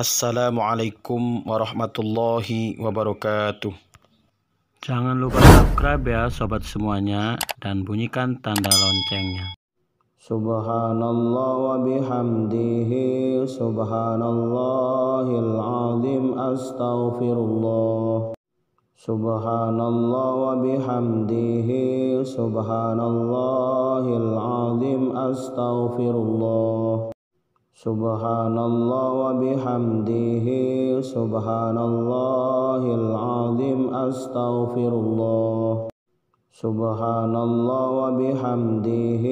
Assalamualaikum warahmatullahi wabarakatuh. Jangan lupa subscribe ya sobat semuanya dan bunyikan tanda loncengnya. Subhanallah wa bihamdihi Subhanallahil azim astaghfirullah Subhanallah wa bihamdihi Subhanallahil azim astaghfirullah سبحان الله وبحمده سبحان الله العظيم أستغفر الله سبحان الله وبحمده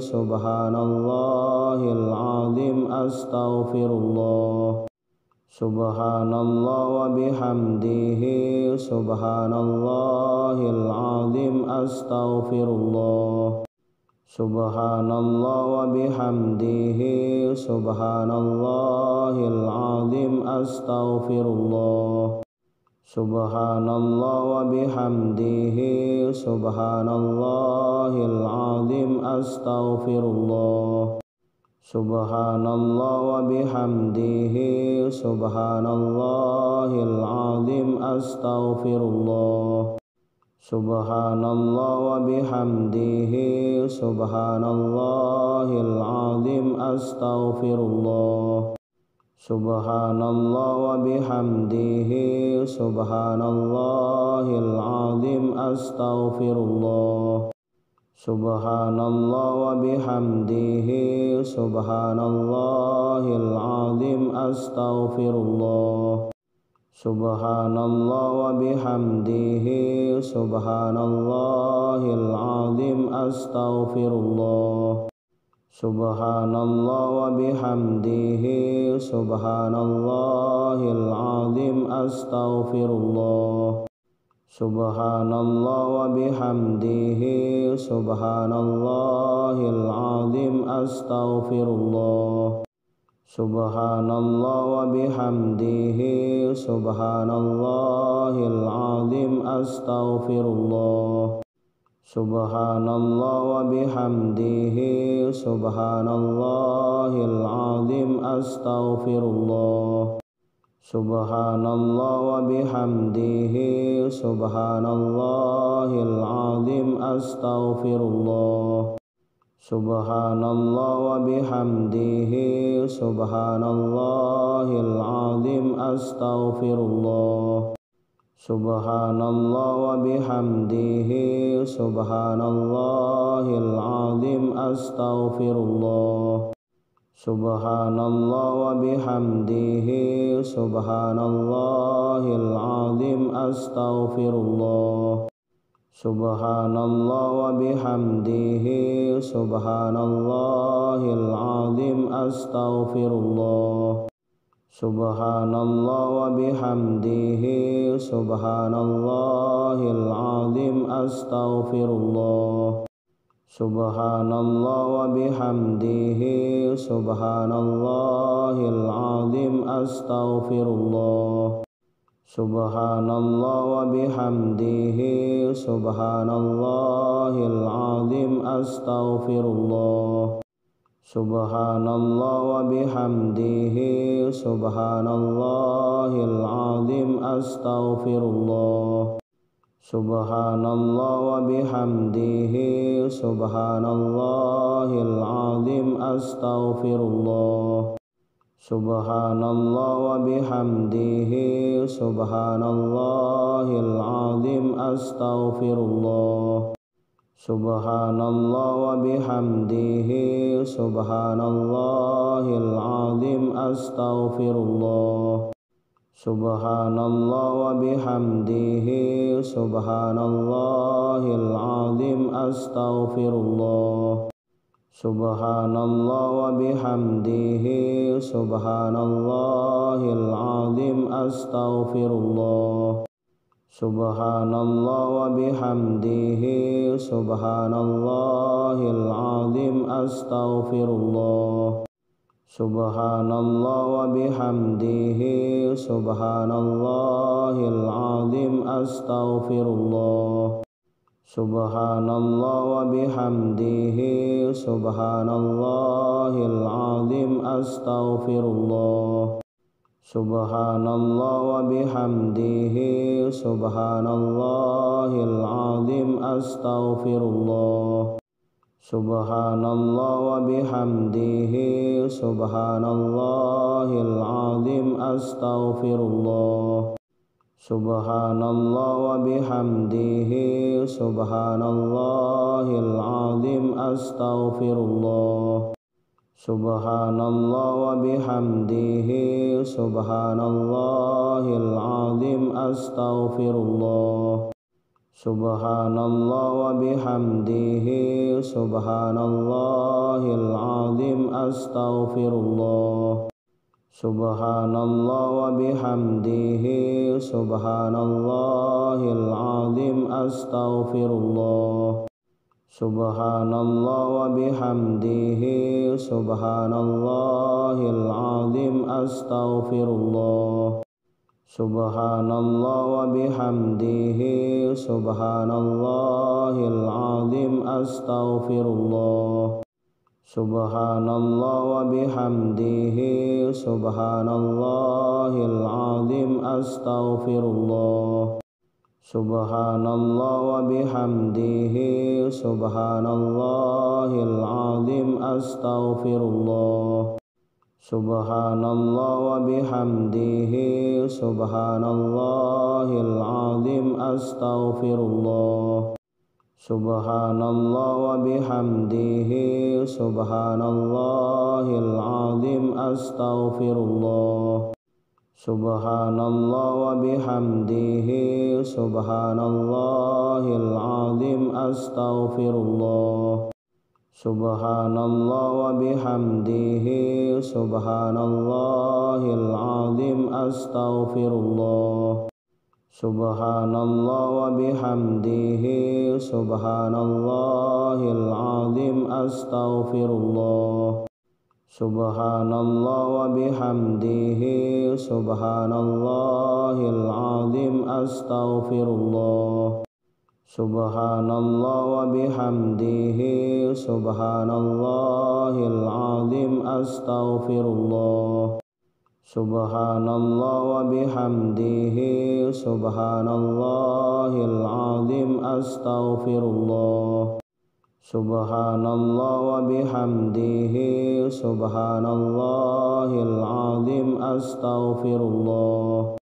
سبحان الله العظيم أستغفر الله سبحان الله وبحمده سبحان الله العظيم أستغفر الله سبحان الله وبحمده سبحان الله العظيم أستغفر الله سبحان الله وبحمده سبحان الله العظيم أستغفر الله سبحان الله وبحمده سبحان الله العظيم أستغفر الله سبحان الله وبحمده سبحان الله العظيم استغفر الله سبحان الله وبحمده سبحان الله العظيم استغفر الله سبحان الله وبحمده سبحان الله العظيم استغفر الله سبحان الله وبحمده سبحان الله العظيم أستغفر الله سبحان الله وبحمده سبحان الله العظيم أستغفر الله سبحان الله وبحمده سبحان الله العظيم أستغفر الله سبحان الله وبحمده سبحان الله العظيم أستغفر الله سبحان الله وبحمده سبحان الله العظيم أستغفر الله سبحان الله وبحمده سبحان الله العظيم أستغفر الله سبحان الله وبحمده سبحان الله العظيم أستغفر الله سبحان الله وبحمده سبحان الله العظيم أستغفر الله سبحان الله وبحمده سبحان الله العظيم أستغفر الله سبحان الله وبحمده سبحان الله العظيم أستغفر الله سبحان الله وبحمده سبحان الله العظيم أستغفر الله سبحان الله وبحمده سبحان الله العظيم أستغفر الله سبحان الله وبحمده سبحان الله العظيم استغفر الله سبحان الله وبحمده سبحان الله العظيم استغفر الله سبحان الله وبحمده سبحان الله العظيم استغفر الله سبحان الله وبحمده سبحان الله العظيم استغفر الله سبحان الله وبحمده سبحان الله العظيم استغفر الله سبحان الله وبحمده سبحان الله العظيم استغفر الله سبحان الله وبحمده سبحان الله العظيم استغفر الله سبحان الله وبحمده سبحان الله العظيم استغفر الله سبحان الله وبحمده سبحان الله العظيم استغفر الله سبحان الله وبحمده سبحان الله العظيم استغفر الله سبحان الله وبحمده سبحان الله العظيم استغفر الله سبحان الله وبحمده سبحان الله العظيم استغفر الله سبحان الله وبحمده سبحان الله العظيم استغفر الله سبحان الله وبحمده سبحان الله العظيم استغفر الله سبحان الله وبحمده سبحان الله العظيم استغفر الله سبحان الله وبحمده سبحان الله العظيم أستغفر الله سبحان الله وبحمده سبحان الله العظيم أستغفر الله سبحان الله وبحمده سبحان الله العظيم أستغفر الله سبحان الله وبحمده سبحان الله العظيم استغفر الله سبحان الله وبحمده سبحان الله العظيم استغفر الله سبحان الله وبحمده سبحان الله العظيم استغفر الله سبحان الله وبحمده سبحان الله العظيم أستغفر الله سبحان الله وبحمده سبحان الله العظيم أستغفر الله سبحان الله وبحمده سبحان الله العظيم أستغفر الله سبحان الله وبحمده سبحان الله العظيم استغفر الله سبحان الله وبحمده سبحان الله العظيم استغفر الله سبحان الله وبحمده سبحان الله العظيم استغفر الله سبحان الله وبحمده سبحان الله العظيم استغفر الله سبحان الله وبحمده سبحان الله العظيم استغفر الله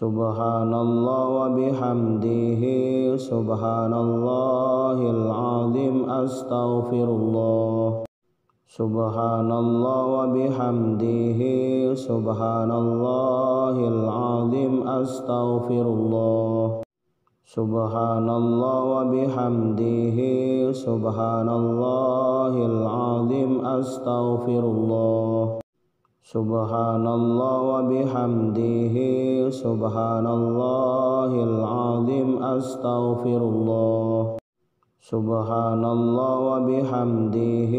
سبحان الله وبحمده سبحان الله العظيم استغفر الله سبحان الله وبحمده سبحان الله العظيم استغفر الله سبحان الله وبحمده سبحان الله العظيم استغفر الله سبحان الله وبحمده سبحان الله العظيم استغفر الله سبحان الله وبحمده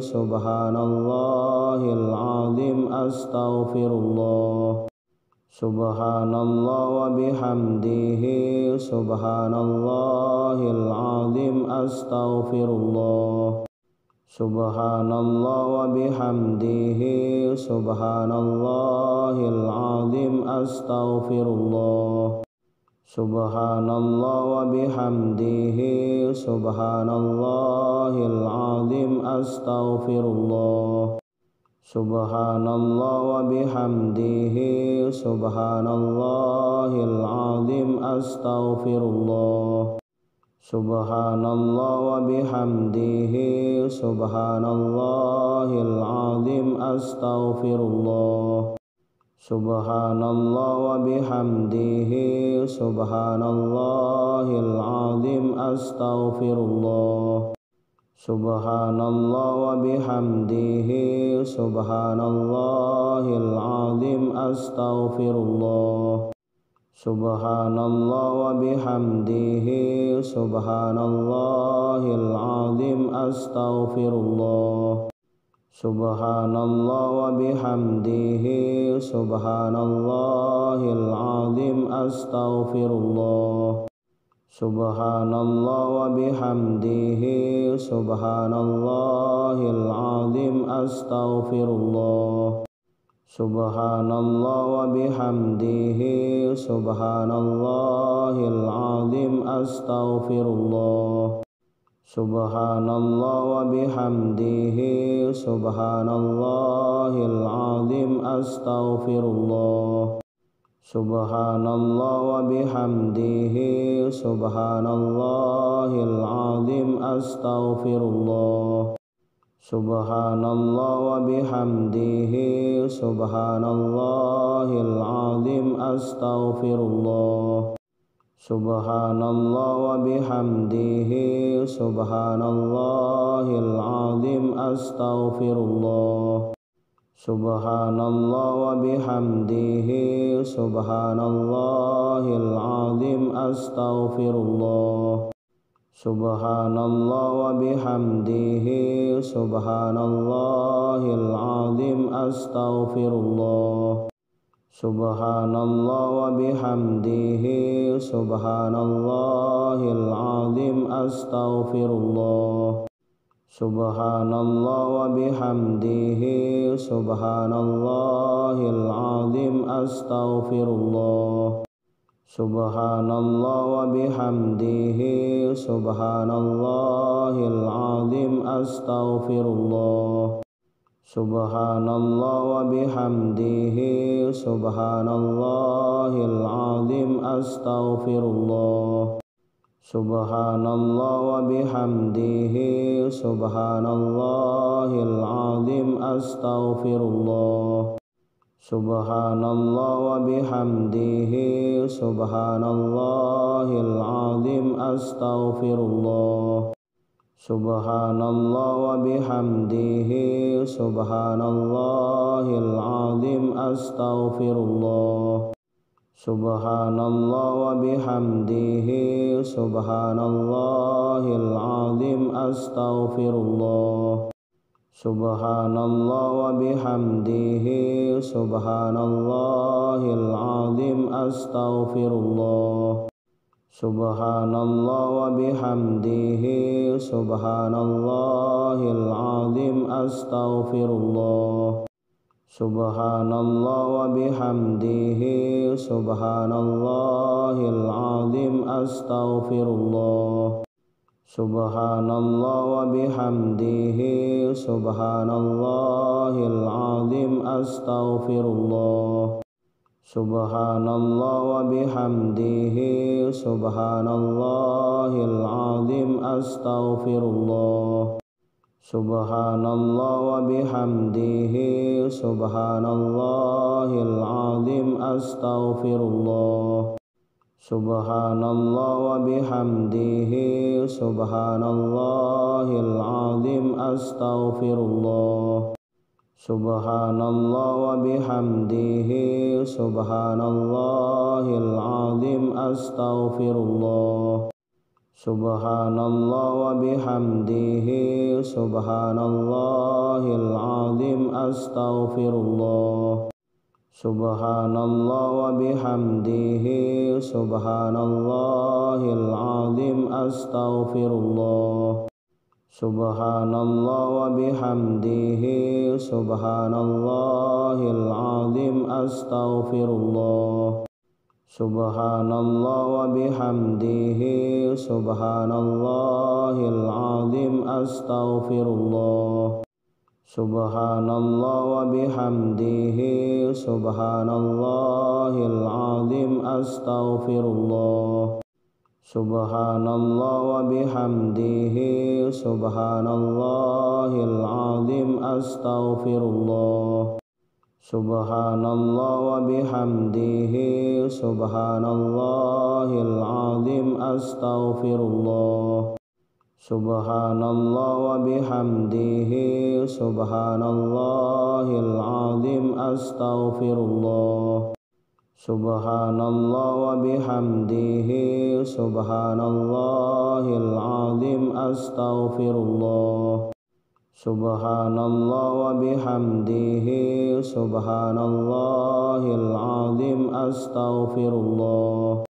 سبحان الله العظيم استغفر الله سبحان الله وبحمده سبحان الله العظيم استغفر الله سبحان الله وبحمده سبحان الله العظيم استغفر الله سبحان الله وبحمده سبحان الله العظيم استغفر الله سبحان الله وبحمده سبحان الله العظيم استغفر الله سبحان الله وبحمده سبحان الله العظيم استغفر الله سبحان الله وبحمده سبحان الله العظيم استغفر الله سبحان الله وبحمده سبحان الله العظيم استغفر الله سبحان الله وبحمده سبحان الله العظيم استغفر الله سبحان الله وبحمده سبحان الله العظيم استغفر الله سبحان الله وبحمده سبحان الله العظيم استغفر الله سبحان الله وبحمده سبحان الله العظيم استغفر الله سبحان الله وبحمده سبحان الله العظيم استغفر الله سبحان الله وبحمده سبحان الله العظيم استغفر الله سبحان الله وبحمده سبحان الله العظيم استغفر الله سبحان الله وبحمده سبحان الله العظيم استغفر الله سبحان الله وبحمده سبحان الله العظيم استغفر الله سبحان الله وبحمده سبحان الله العظيم استغفر الله سبحان الله وبحمده سبحان الله العظيم استغفر الله سبحان الله وبحمده سبحان الله العظيم استغفر الله سبحان الله وبحمده سبحان الله العظيم استغفر الله سبحان الله وبحمده سبحان الله العظيم استغفر الله سبحان الله وبحمده سبحان الله العظيم استغفر الله سبحان الله وبحمده سبحان الله العظيم استغفر الله سبحان الله وبحمده سبحان الله العظيم استغفر الله سبحان الله وبحمده سبحان الله العظيم استغفر الله سبحان الله وبحمده سبحان الله العظيم استغفر الله سبحان الله وبحمده سبحان الله العظيم استغفر الله سبحان الله وبحمده سبحان الله العظيم استغفر الله سبحان الله وبحمده سبحان الله العظيم استغفر الله سبحان الله وبحمده سبحان الله العظيم استغفر الله سبحان الله وبحمده سبحان الله العظيم استغفر الله سبحان الله وبحمده سبحان الله العظيم استغفر الله سبحان الله وبحمده سبحان الله العظيم استغفر الله سبحان الله وبحمده سبحان الله العظيم استغفر الله سبحان الله وبحمده سبحان الله العظيم استغفر الله سبحان الله وبحمده سبحان الله العظيم استغفر الله سبحان الله وبحمده سبحان الله العظيم استغفر الله سبحان الله وبحمده سبحان الله العظيم استغفر الله سبحان الله وبحمده سبحان الله العظيم استغفر الله سبحان الله وبحمده سبحان الله العظيم استغفر الله سبحان الله وبحمده سبحان الله العظيم استغفر الله سبحان الله وبحمده سبحان الله العظيم استغفر الله سبحان الله وبحمده سبحان الله العظيم استغفر الله